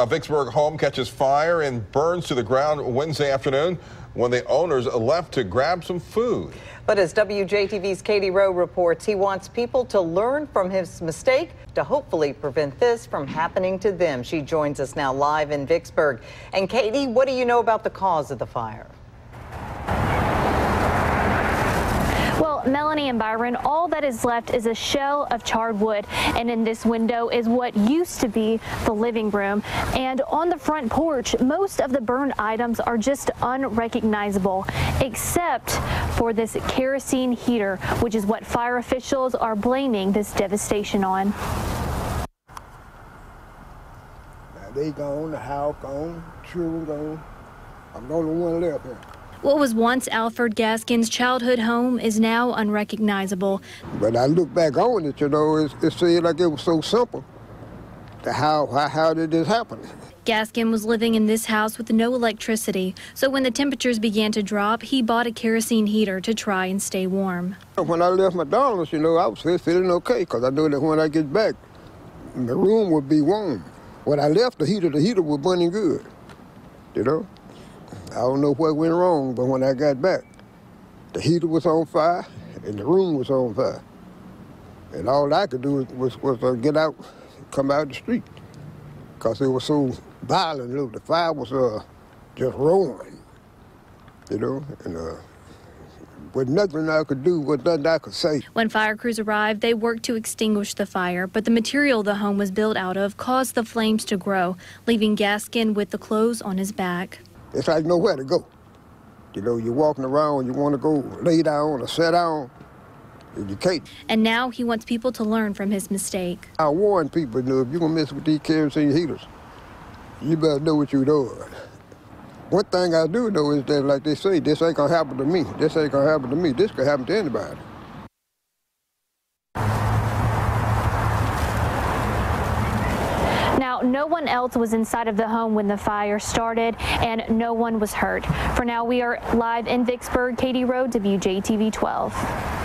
A Vicksburg home catches fire and burns to the ground Wednesday afternoon when the owners left to grab some food. But as WJTV's Katie Rowe reports, he wants people to learn from his mistake to hopefully prevent this from happening to them. She joins us now live in Vicksburg. And Katie, what do you know about the cause of the fire? Melanie and Byron, all that is left is a shell of charred wood. And in this window is what used to be the living room. And on the front porch, most of the burned items are just unrecognizable, except for this kerosene heater, which is what fire officials are blaming this devastation on. Now they gone, the house gone, children gone. I'm the only one left here. What was once Alfred Gaskin's childhood home is now unrecognizable. But I look back on it, you know, it, it seemed like it was so simple. How, how, how did this happen? Gaskin was living in this house with no electricity, so when the temperatures began to drop, he bought a kerosene heater to try and stay warm. When I left McDonald's, you know, I was feeling okay because I knew that when I get back, the room would be warm. When I left the heater, the heater was burning good, you know. I don't know what went wrong, but when I got back, the heater was on fire and the room was on fire. And all I could do was, was uh, get out, come out the street, because it was so violent. Look, the fire was uh, just roaring, you know, and uh, with nothing I could do, with nothing I could say. When fire crews arrived, they worked to extinguish the fire, but the material the home was built out of caused the flames to grow, leaving Gaskin with the clothes on his back. It's like nowhere to go. You know, you're walking around, you want to go lay down or sit down, and you can't. And now he wants people to learn from his mistake. I warn people, you know, if you're going to mess with these kerosene heaters, you better know what you're doing. One thing I do know is that, like they say, this ain't going to happen to me. This ain't going to happen to me. This could happen to anybody. No one else was inside of the home when the fire started, and no one was hurt. For now, we are live in Vicksburg. Katie Rowe, WJTV 12.